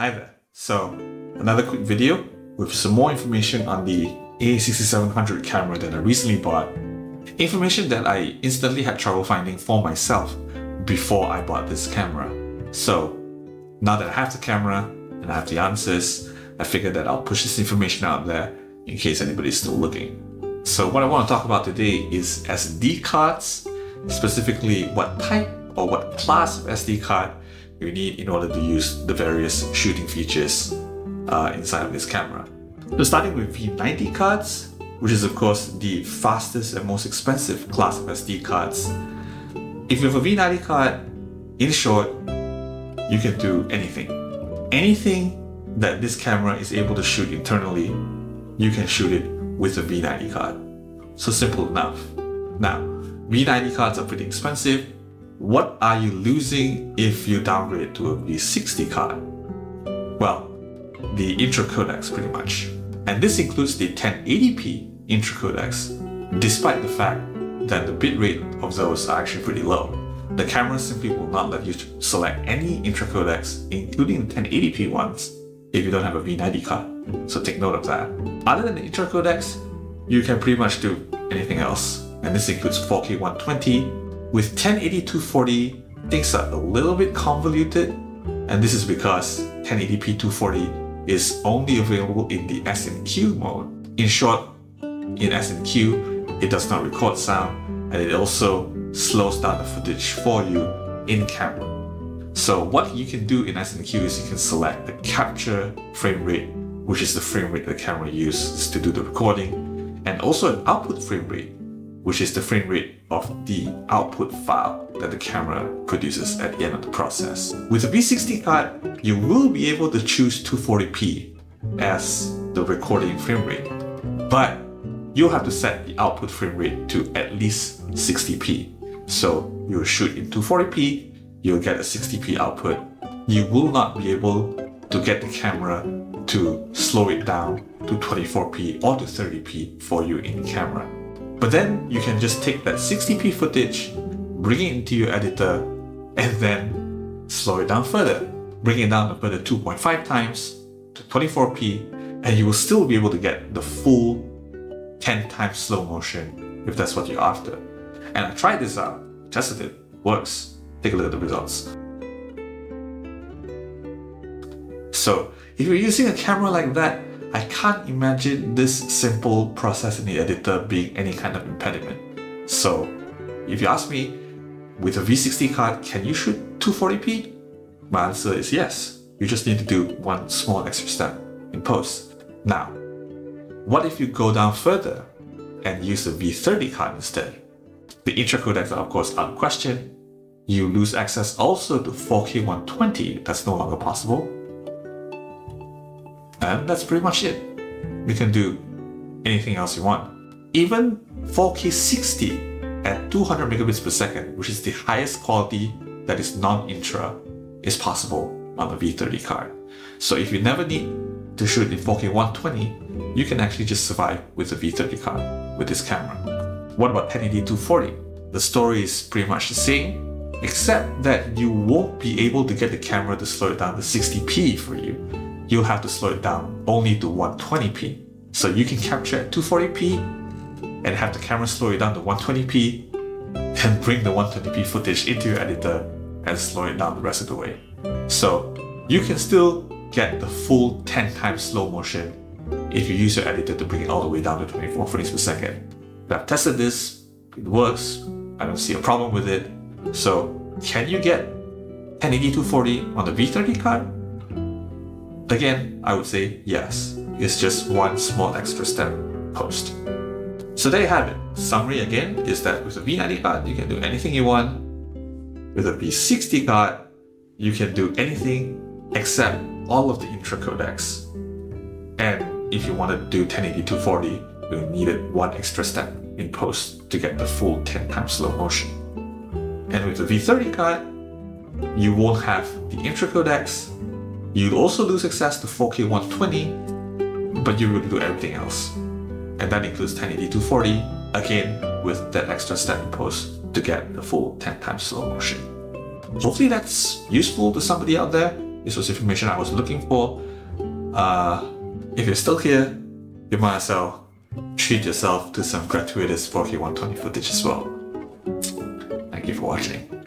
Hi there. So, another quick video with some more information on the a6700 camera that I recently bought. Information that I instantly had trouble finding for myself before I bought this camera. So, now that I have the camera and I have the answers, I figured that I'll push this information out there in case anybody's still looking. So what I want to talk about today is SD cards, specifically what type or what class of SD card you need in order to use the various shooting features uh, inside of this camera. So starting with V90 cards, which is of course the fastest and most expensive class of SD cards. If you have a V90 card, in short, you can do anything. Anything that this camera is able to shoot internally, you can shoot it with a V90 card. So simple enough. Now, V90 cards are pretty expensive. What are you losing if you downgrade to a V60 card? Well, the intra codecs pretty much. And this includes the 1080p intra codecs, despite the fact that the bitrate of those are actually pretty low. The camera simply will not let you select any intra codecs, including the 1080p ones, if you don't have a V90 card. So take note of that. Other than the intra codecs, you can pretty much do anything else. And this includes 4K 120. With 1080 240, things are a little bit convoluted. And this is because 1080p 240 is only available in the S&Q mode. In short, in S&Q, it does not record sound and it also slows down the footage for you in camera. So what you can do in S&Q is you can select the capture frame rate, which is the frame rate the camera uses to do the recording, and also an output frame rate, which is the frame rate of the output file that the camera produces at the end of the process. With the a V60 card, you will be able to choose 240p as the recording frame rate, but you'll have to set the output frame rate to at least 60p. So you'll shoot in 240p, you'll get a 60p output. You will not be able to get the camera to slow it down to 24p or to 30p for you in camera. But then you can just take that 60p footage, bring it into your editor, and then slow it down further. Bring it down a further 2.5 times to 24p, and you will still be able to get the full 10 times slow motion if that's what you're after. And I tried this out, tested it, works. Take a look at the results. So, if you're using a camera like that, I can't imagine this simple process in the editor being any kind of impediment. So, if you ask me, with a V60 card, can you shoot 240p? My answer is yes. You just need to do one small extra step in post. Now, what if you go down further and use the V30 card instead? The intra codecs are of course unquestioned. You lose access also to 4K 120, that's no longer possible. And that's pretty much it. You can do anything else you want. Even 4K 60 at 200 megabits per second, which is the highest quality that is non-intra, is possible on the V30 card. So if you never need to shoot in 4K 120, you can actually just survive with the V30 card with this camera. What about 1080 240? The story is pretty much the same, except that you won't be able to get the camera to slow it down to 60p for you. You'll have to slow it down only to 120p. So you can capture at 240p and have the camera slow it down to 120p, then bring the 120p footage into your editor and slow it down the rest of the way. So you can still get the full 10 times slow motion if you use your editor to bring it all the way down to 24 frames per second. I've tested this, it works, I don't see a problem with it. So can you get 1080 240 on the V30 card? Again, I would say yes. It's just one small extra step post. So there you have it. Summary again is that with a V90 card, you can do anything you want. With a V60 card, you can do anything except all of the intra codecs. And if you want to do 1080 240, you needed one extra step in post to get the full 10 times slow motion. And with the V30 card, you won't have the intra codecs, you'll also lose access to 4K 120, but you would do everything else. And that includes 1080 240, again with that extra step in post to get the full 10 times slow motion. Hopefully that's useful to somebody out there. This was information I was looking for. Uh, if you're still here, you might as well treat yourself to some gratuitous 4K 120 footage as well. Thank you for watching.